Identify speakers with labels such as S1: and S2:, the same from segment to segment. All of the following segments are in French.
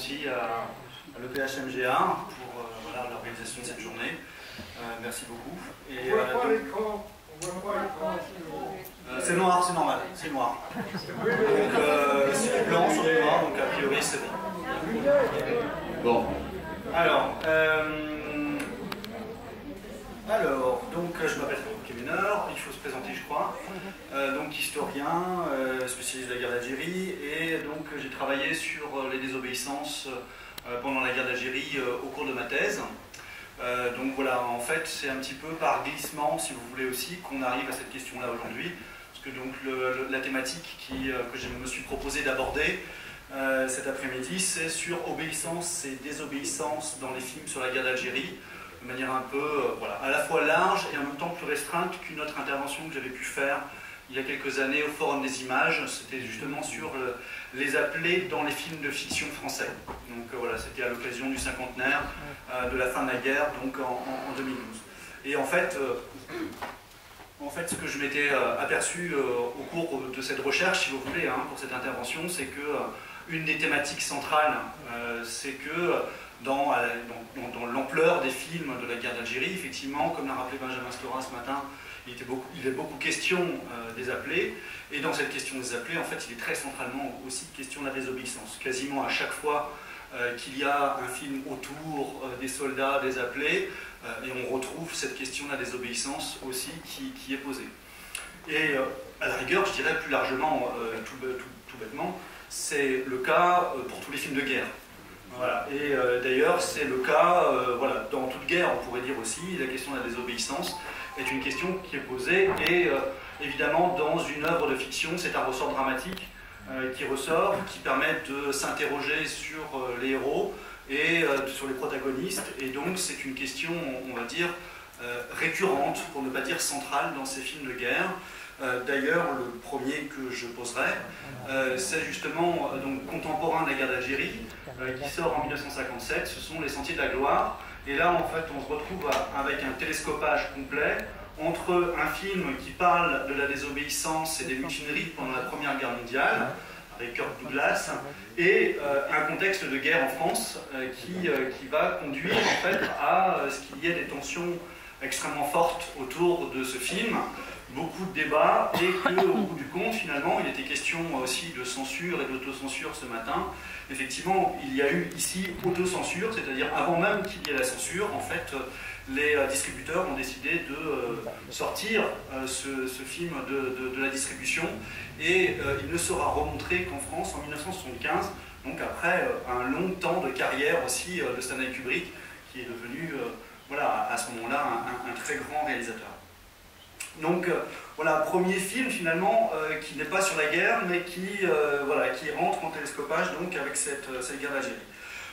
S1: aussi à, l'EPHMGA pour voilà, l'organisation de cette journée. merci beaucoup. Et, c'est noir, c'est normal, c'est noir. Donc c'est blanc sur du noir, donc a priori c'est bon. Bon. Alors, alors, donc je m'appelle Kevin il faut se présenter je crois. Euh, donc historien, euh, spécialiste de la guerre d'Algérie, et donc j'ai travaillé sur les désobéissances euh, pendant la guerre d'Algérie au cours de ma thèse. donc voilà, en fait c'est un petit peu par glissement, si vous voulez aussi, qu'on arrive à cette question-là aujourd'hui. Parce que donc la thématique que je me suis proposé d'aborder cet après-midi, c'est sur obéissance et désobéissance dans les films sur la guerre d'Algérie de manière un peu, euh, voilà, à la fois large et en même temps plus restreinte qu'une autre intervention que j'avais pu faire il y a quelques années au Forum des images. C'était justement sur les appelés dans les films de fiction français. Donc euh, voilà, c'était à l'occasion du cinquantenaire euh, de la fin de la guerre, donc en, 2012. Et en fait, en fait, ce que je m'étais aperçu au cours de cette recherche, si vous voulez, hein, pour cette intervention, c'est que une des thématiques centrales, c'est que dans, dans, l'ampleur des films de la guerre d'Algérie. Effectivement, comme l'a rappelé Benjamin Stora ce matin, il, est beaucoup question euh, des appelés. Et dans cette question des appelés, en fait, il est très centralement aussi question de la désobéissance. Quasiment à chaque fois euh, qu'il y a un film autour euh, des soldats, des appelés, et on retrouve cette question de la désobéissance aussi qui, est posée. Et à la rigueur, je dirais plus largement, tout bêtement, c'est le cas pour tous les films de guerre. Voilà. Et euh, d'ailleurs, c'est le cas, euh, voilà, dans toute guerre, on pourrait dire aussi, la question de la désobéissance est une question qui est posée. Et euh, évidemment, dans une œuvre de fiction, c'est un ressort dramatique qui ressort, qui permet de s'interroger sur les héros et sur les protagonistes. Et donc, c'est une question, on va dire, récurrente, pour ne pas dire centrale, dans ces films de guerre. D'ailleurs, le premier que je poserai, c'est justement donc, contemporain de la guerre d'Algérie, euh, qui sort en 1957, ce sont Les Sentiers de la Gloire. Et là, en fait, on se retrouve avec un télescopage complet entre un film qui parle de la désobéissance et des mutineries pendant la Première Guerre mondiale, avec Kirk Douglas, et euh, un contexte de guerre en France euh, qui, qui, va conduire en fait à ce qu'il y ait des tensions extrêmement fortes autour de ce film, beaucoup de débats, et qu'au bout du compte, finalement, il était question aussi de censure et d'autocensure ce matin, effectivement, il y a eu ici autocensure, c'est-à-dire avant même qu'il y ait la censure, en fait, les euh, distributeurs ont décidé de euh, sortir euh, ce, film de, la distribution et il ne sera remontré qu'en France en 1975, donc après un long temps de carrière aussi de Stanley Kubrick, qui est devenu, voilà, à ce moment-là, un, très grand réalisateur. Donc voilà, premier film finalement euh, qui n'est pas sur la guerre, mais qui, euh, voilà, qui rentre en télescopage donc avec cette, euh, cette guerre d'Algérie.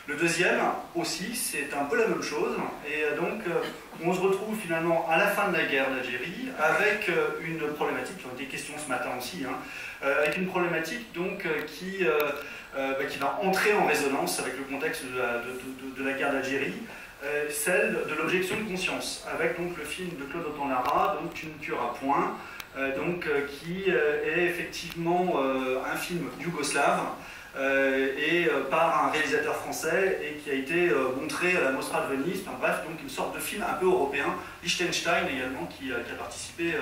S1: Le deuxième aussi, c'est un peu la même chose, et donc on se retrouve finalement à la fin de la guerre d'Algérie avec une problématique, qui ont été questions ce matin aussi, hein, avec une problématique donc qui, bah, qui va entrer en résonance avec le contexte de la guerre d'Algérie, celle de l'objection de conscience, avec donc le film de Claude Autant-Lara, donc Tu ne tueras point, euh, donc, euh, qui euh, est effectivement un film yougoslave et par un réalisateur français et qui a été montré à la Mostra de Venise, enfin, bref, donc une sorte de film un peu européen, Liechtenstein également qui, a participé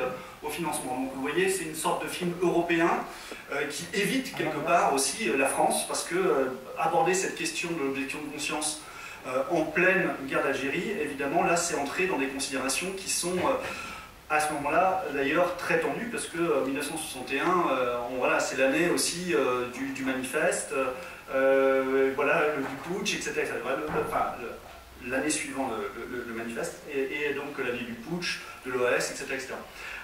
S1: au financement. Donc vous voyez, c'est une sorte de film européen qui évite quelque part aussi la France, parce que aborder cette question de l'objection de conscience en pleine guerre d'Algérie, évidemment, là c'est entrer dans des considérations qui sont à ce moment-là, d'ailleurs, très tendu, parce que 1961, euh, euh, voilà, c'est l'année aussi euh, du, manifeste, voilà, du putsch, etc. L'année suivant le, manifeste, et, donc l'année du putsch, de l'OAS, etc..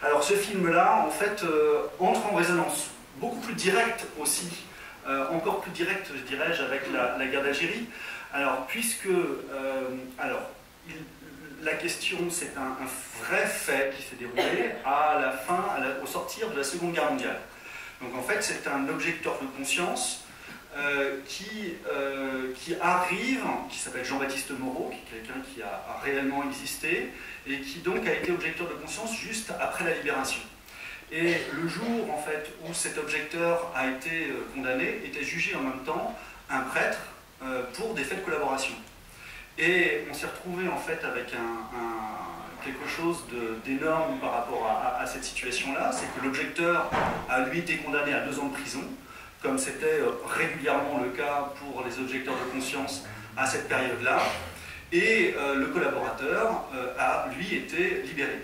S1: Alors ce film-là, en fait, entre en résonance beaucoup plus directe aussi, encore plus directe, je dirais-je, avec la guerre d'Algérie. Alors, puisque, alors, il, la question, c'est un, vrai fait qui s'est déroulé à la fin, au sortir de la Seconde Guerre mondiale. Donc en fait, c'est un objecteur de conscience euh, qui, euh, qui arrive, qui s'appelle Jean-Baptiste Moreau, qui est quelqu'un qui a, réellement existé, et qui donc a été objecteur de conscience juste après la libération. Et le jour en fait où cet objecteur a été euh, condamné, était jugé en même temps un prêtre pour des faits de collaboration. Et on s'est retrouvé en fait avec quelque chose d'énorme par rapport à, cette situation-là, c'est que l'objecteur a lui été condamné à deux ans de prison, comme c'était régulièrement le cas pour les objecteurs de conscience à cette période-là et euh, le collaborateur euh, a, lui, été libéré.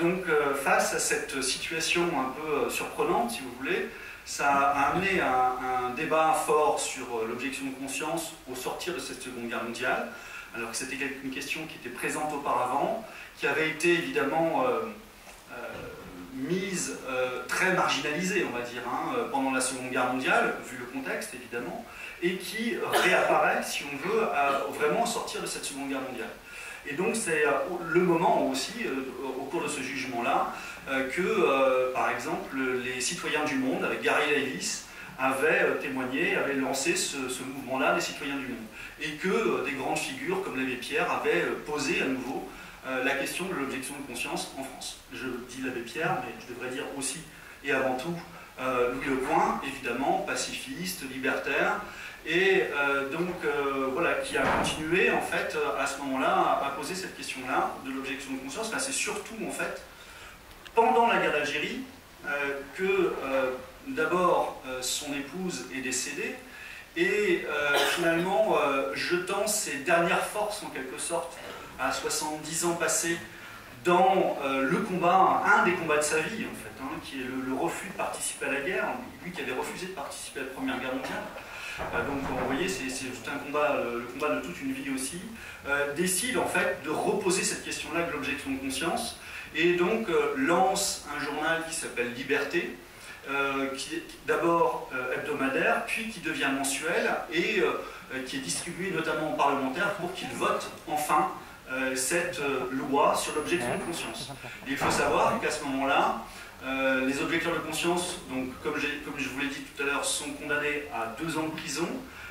S1: Donc, euh, face à cette situation un peu surprenante, si vous voulez, ça a amené un, débat fort sur l'objection de conscience au sortir de cette Seconde Guerre mondiale, alors que c'était une question qui était présente auparavant, qui avait été évidemment mise très marginalisée, on va dire, hein, pendant la Seconde Guerre mondiale, vu le contexte évidemment, et qui réapparaît, si on veut, vraiment sortir de cette Seconde Guerre mondiale. Et donc c'est euh, le moment aussi, euh, au cours de ce jugement-là, euh, que, par exemple, les citoyens du monde, avec Gary Ellis, avaient témoigné, avaient lancé ce, mouvement-là des citoyens du monde. Et que des grandes figures comme l'abbé Pierre avaient posé à nouveau la question de l'objection de conscience en France. Je dis l'abbé Pierre, mais je devrais dire aussi et avant tout Louis Lecoing, évidemment, pacifiste, libertaire, et euh, donc euh, voilà, qui a continué en fait à ce moment-là à, poser cette question-là de l'objection de conscience. c'est surtout en fait pendant la guerre d'Algérie euh, que d'abord son épouse est décédée et finalement jetant ses dernières forces en quelque sorte à 70 ans passés dans le combat, un des combats de sa vie en fait, hein, qui est le refus de participer à la guerre, lui qui avait refusé de participer à la Première Guerre mondiale. Euh, donc vous voyez, c'est tout un combat, euh, le combat de toute une vie aussi, euh, décide en fait de reposer cette question-là de l'objection de conscience, et donc lance un journal qui s'appelle Liberté, qui est d'abord hebdomadaire, puis qui devient mensuel, et qui est distribué notamment aux parlementaires pour qu'ils votent enfin cette loi sur l'objection de conscience. Et il faut savoir qu'à ce moment-là, euh, les objecteurs de conscience, comme, je vous l'ai dit tout à l'heure, sont condamnés à deux ans de prison,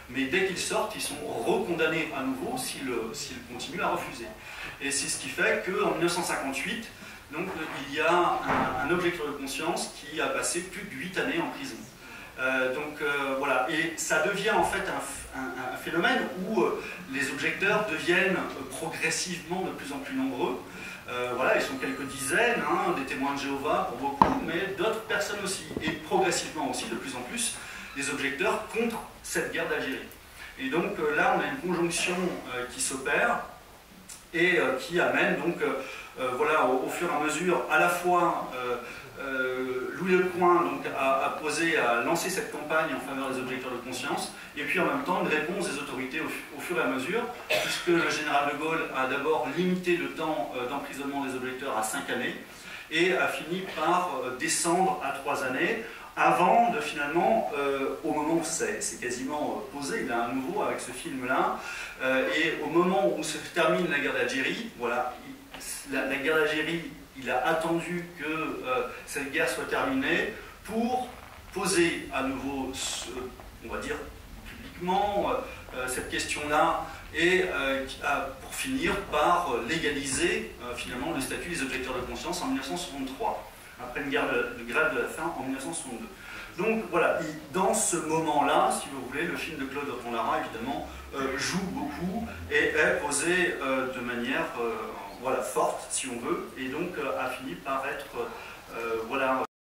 S1: mais dès qu'ils sortent, ils sont recondamnés à nouveau s'ils continuent à refuser. Et c'est ce qui fait qu'en 1958, donc, il y a un, objecteur de conscience qui a passé plus de huit années en prison. Euh, donc euh, voilà, et ça devient en fait un phénomène où les objecteurs deviennent progressivement de plus en plus nombreux. Euh, voilà, ils sont quelques dizaines, hein, des témoins de Jéhovah pour beaucoup, mais d'autres personnes aussi. Et progressivement aussi, de plus en plus, des objecteurs contre cette guerre d'Algérie. Et donc euh, là, on a une conjonction euh, qui s'opère et qui amène donc, voilà, au, fur et à mesure, à la fois euh, Louis Lecoing donc, a, posé, a lancé cette campagne en faveur des objecteurs de conscience, et puis en même temps une réponse des autorités au, fur et à mesure, puisque le général de Gaulle a d'abord limité le temps euh, d'emprisonnement des objecteurs à 5 années, et a fini par euh, descendre à 3 années, avant de finalement, au moment où c'est quasiment posé, là à nouveau avec ce film-là, et au moment où se termine la guerre d'Algérie, voilà, la guerre d'Algérie il a attendu que euh, cette guerre soit terminée pour poser à nouveau, on va dire publiquement, euh, cette question-là et euh, pour finir par légaliser finalement le statut des objecteurs de conscience en 1963, après une guerre de, grève de la faim en 1962. Donc voilà, dans ce moment-là, si vous voulez, le film de Claude Lara, évidemment, joue beaucoup et est posé de manière voilà, forte, si on veut, et donc euh, a fini par être euh, voilà,